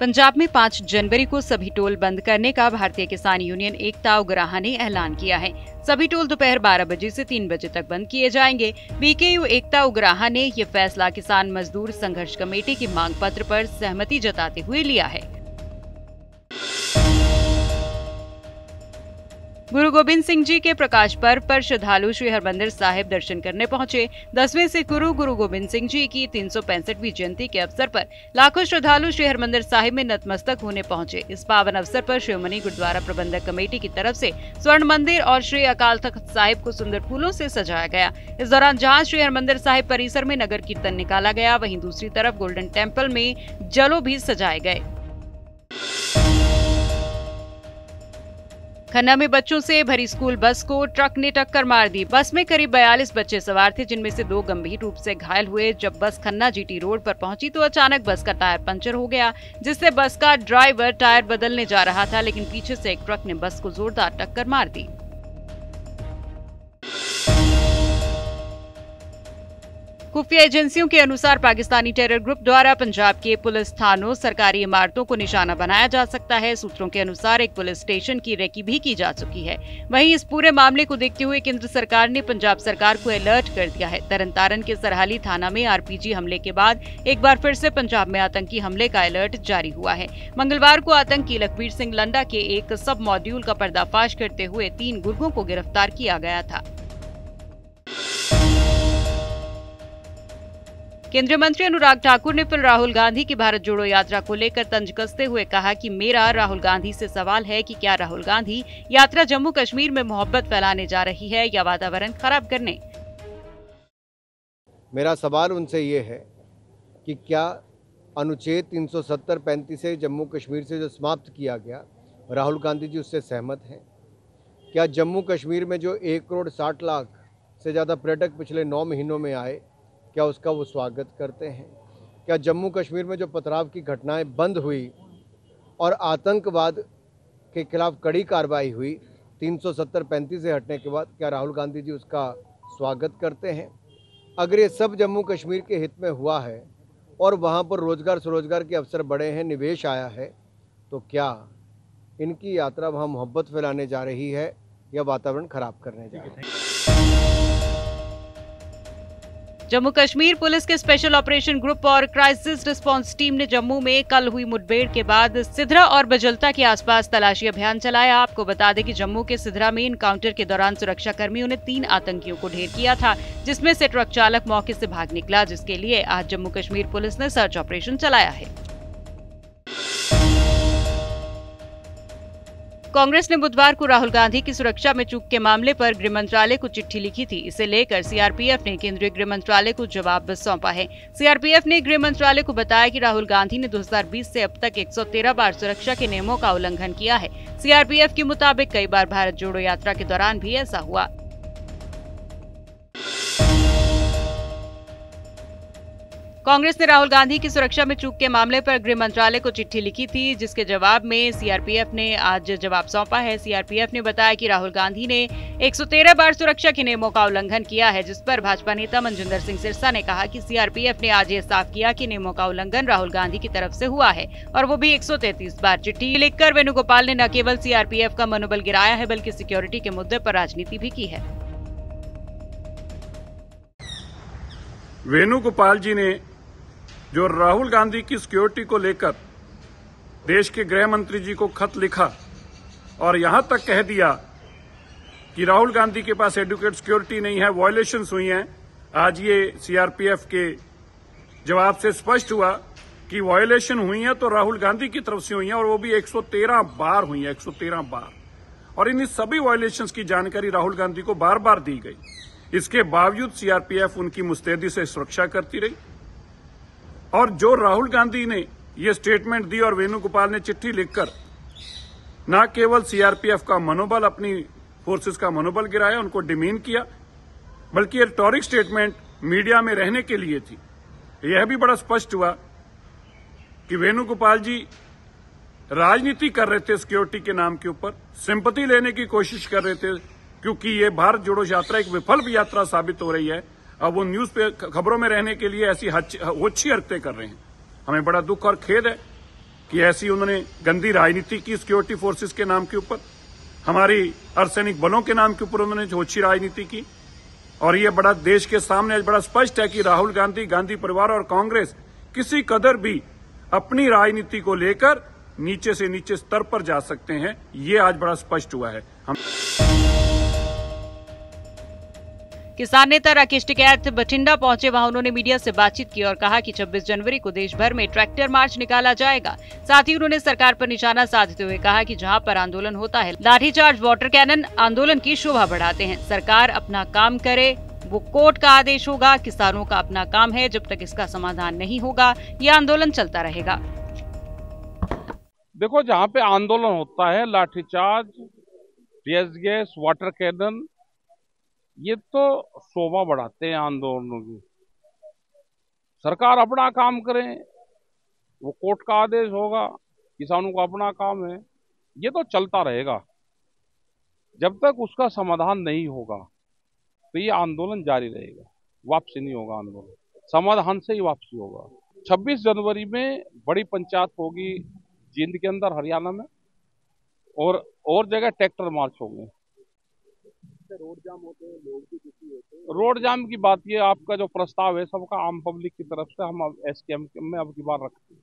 पंजाब में 5 जनवरी को सभी टोल बंद करने का भारतीय किसान यूनियन एकता उग्राहा ने ऐलान किया है। सभी टोल दोपहर 12 बजे से 3 बजे तक बंद किए जाएँगे। बीकेयू एकता उग्राहा ने यह फैसला किसान मजदूर संघर्ष कमेटी की मांग पत्र पर सहमति जताते हुए लिया है। गुरु गोबिंद सिंह जी के प्रकाश पर्व पर श्रद्धालु श्री हरमंदिर साहिब दर्शन करने पहुँचे। दसवें सिख गुरु गुरु गोबिंद सिंह जी की तीन जयंती के अवसर पर लाखों श्रद्धालु श्री हरमंदिर साहिब में नतमस्तक होने पहुँचे। इस पावन अवसर पर शिवमणि गुरुद्वारा प्रबंधक कमेटी की तरफ़ से स्वर्ण मंदिर और श्री अकाल तख्त साहिब को सुंदर फूलों से सजाया गया। इस दौरान जहाँ श्री हरमंदिर साहिब परिसर में नगर कीर्तन निकाला गया, वही दूसरी तरफ़ गोल्डन टेंपल में जलो भी सजाए गए। खन्ना में बच्चों से भरी स्कूल बस को ट्रक ने टक्कर मार दी। बस में करीब बयालीस बच्चे सवार थे, जिनमें से दो गंभीर रूप से घायल हुए। जब बस खन्ना जीटी रोड पर पहुँची तो अचानक बस का टायर पंचर हो गया, जिससे बस का ड्राइवर टायर बदलने जा रहा था, लेकिन पीछे से एक ट्रक ने बस को जोरदार टक्कर मार दी। खुफिया एजेंसियों के अनुसार पाकिस्तानी टेरर ग्रुप द्वारा पंजाब के पुलिस थानों सरकारी इमारतों को निशाना बनाया जा सकता है। सूत्रों के अनुसार एक पुलिस स्टेशन की रेकी भी की जा चुकी है। वहीं इस पूरे मामले को देखते हुए केंद्र सरकार ने पंजाब सरकार को अलर्ट कर दिया है। तरन तारन के सरहाली थाना में आरपीजी हमले के बाद एक बार फिर से पंजाब में आतंकी हमले का अलर्ट जारी हुआ है। मंगलवार को आतंकी लखवीर सिंह लंडा के एक सब मॉड्यूल का पर्दाफाश करते हुए तीन गुर्गों को गिरफ़्तार किया गया था। केंद्रीय मंत्री अनुराग ठाकुर ने फिर राहुल गांधी की भारत जोड़ो यात्रा को लेकर तंज कसते हुए कहा कि मेरा राहुल गांधी से सवाल है कि क्या राहुल गांधी यात्रा जम्मू कश्मीर में मोहब्बत फैलाने जा रही है या वातावरण खराब करने? मेरा सवाल उनसे ये है कि क्या अनुच्छेद 370 पैंतीस से जम्मू कश्मीर से जो समाप्त किया गया, राहुल गांधी जी उससे सहमत हैं? क्या जम्मू कश्मीर में जो एक करोड़ साठ लाख से ज़्यादा पर्यटक पिछले नौ महीनों में आए क्या उसका वो स्वागत करते हैं? क्या जम्मू कश्मीर में जो पथराव की घटनाएँ बंद हुई और आतंकवाद के खिलाफ कड़ी कार्रवाई हुई 370 पैंतीस से हटने के बाद क्या राहुल गांधी जी उसका स्वागत करते हैं? अगर ये सब जम्मू कश्मीर के हित में हुआ है और वहाँ पर रोज़गार स्वरोजगार के अवसर बढ़े हैं, निवेश आया है तो क्या इनकी यात्रा वहाँ मोहब्बत फैलाने जा रही है या वातावरण खराब करने जा रही है? जम्मू कश्मीर पुलिस के स्पेशल ऑपरेशन ग्रुप और क्राइसिस रिस्पांस टीम ने जम्मू में कल हुई मुठभेड़ के बाद सिधरा और बजलता के आसपास तलाशी अभियान चलाया। आपको बता दें कि जम्मू के सिधरा में इनकाउंटर के दौरान सुरक्षा कर्मियों ने तीन आतंकियों को ढेर किया था, जिसमें से ट्रक चालक मौके से भाग निकला, जिसके लिए आज जम्मू कश्मीर पुलिस ने सर्च ऑपरेशन चलाया है। कांग्रेस ने बुधवार को राहुल गांधी की सुरक्षा में चूक के मामले पर गृह मंत्रालय को चिट्ठी लिखी थी। इसे लेकर सीआरपीएफ ने केंद्रीय गृह मंत्रालय को जवाब सौंपा है। सीआरपीएफ ने गृह मंत्रालय को बताया कि राहुल गांधी ने 2020 से अब तक 113 बार सुरक्षा के नियमों का उल्लंघन किया है। सीआरपीएफ के मुताबिक कई बार भारत जोड़ो यात्रा के दौरान भी ऐसा हुआ। कांग्रेस ने राहुल गांधी की सुरक्षा में चूक के मामले पर गृह मंत्रालय को चिट्ठी लिखी थी, जिसके जवाब में सीआरपीएफ ने आज जवाब सौंपा है। सीआरपीएफ ने बताया कि राहुल गांधी ने 113 बार सुरक्षा के नियमों का उल्लंघन किया है, जिस पर भाजपा नेता मंजिंदर सिंह सिरसा ने कहा कि सीआरपीएफ ने आज ये साफ़ किया कि नियमों का उल्लंघन राहुल गांधी की तरफ़ से हुआ है, और वो भी एक सौ तैंतीस बार चिट्ठी लिखकर। वेणुगोपाल ने न केवल सीआरपीएफ का मनोबल गिराया है, बल्कि सिक्योरिटी के मुद्दे पर राजनीति भी की है। वेणुगोपाल जी ने जो राहुल गांधी की सिक्योरिटी को लेकर देश के गृह मंत्री जी को खत लिखा और यहाँ तक कह दिया कि राहुल गांधी के पास एडुकेट सिक्योरिटी नहीं है वायलेशन हुई हैं। आज ये सीआरपीएफ के जवाब से स्पष्ट हुआ कि वॉयलेशन हुई है तो राहुल गांधी की तरफ़ से हुई है और वो भी 113 बार हुई है 113 बार। और इन सभी वायलेशन की जानकारी राहुल गांधी को बार बार दी गई। इसके बावजूद सीआरपीएफ उनकी मुस्तैदी से सुरक्षा करती रही। और जो राहुल गांधी ने ये स्टेटमेंट दी और वेणुगोपाल ने चिट्ठी लिखकर, न केवल सीआरपीएफ का मनोबल, अपनी फोर्सेस का मनोबल गिराया, उनको डिमीन किया, बल्कि ये टॉरिक स्टेटमेंट मीडिया में रहने के लिए थी। यह भी बड़ा स्पष्ट हुआ कि वेणुगोपाल जी राजनीति कर रहे थे सिक्योरिटी के नाम के ऊपर सिंपति लेने की कोशिश कर रहे थे, क्योंकि ये भारत जोड़ो यात्रा एक विफल यात्रा साबित हो रही है। वो न्यूज़ पे खबरों में रहने के लिए ऐसी होच्छी हरकतें कर रहे हैं। हमें बड़ा दुख और खेद है कि ऐसी उन्होंने गंदी राजनीति की सिक्योरिटी फोर्सेस के नाम के ऊपर, हमारी अर्धसैनिक बलों के नाम के ऊपर उन्होंने अच्छी राजनीति की, और ये बड़ा देश के सामने आज बड़ा स्पष्ट है कि राहुल गांधी गांधी परिवार और कांग्रेस किसी कदर भी अपनी राजनीति को लेकर नीचे से नीचे स्तर पर जा सकते हैं, ये आज बड़ा स्पष्ट हुआ है। हम किसान नेता राकेश टिकैत बठिंडा पहुँचे, वहाँ उन्होंने मीडिया से बातचीत की और कहा कि 26 जनवरी को देश भर में ट्रैक्टर मार्च निकाला जाएगा। साथ ही उन्होंने सरकार पर निशाना साधते हुए कहा कि जहाँ पर आंदोलन होता है, लाठीचार्ज, वाटर कैनन आंदोलन की शोभा बढ़ाते हैं। सरकार अपना काम करे, वो कोर्ट का आदेश होगा, किसानों का अपना काम है, जब तक इसका समाधान नहीं होगा, ये आंदोलन चलता रहेगा। देखो, जहाँ पे आंदोलन होता है, लाठीचार्ज गैस, वाटर कैनन ये तो शोभा बढ़ाते हैं आंदोलनों की। सरकार अपना काम करे, वो कोर्ट का आदेश होगा, किसानों का अपना काम है, ये तो चलता रहेगा। जब तक उसका समाधान नहीं होगा तो ये आंदोलन जारी रहेगा, वापसी नहीं होगा आंदोलन। समाधान से ही वापसी होगा। 26 जनवरी में बड़ी पंचायत होगी, जींद के अंदर हरियाणा में, और और जगह ट्रैक्टर मार्च होंगे। रोड जाम होते हैं, लोग भी दुखी होते हैं। रोड जाम की बात ये आपका जो प्रस्ताव है, सबका आम पब्लिक की तरफ़ से हम एस के में अब की बार रखते हैं।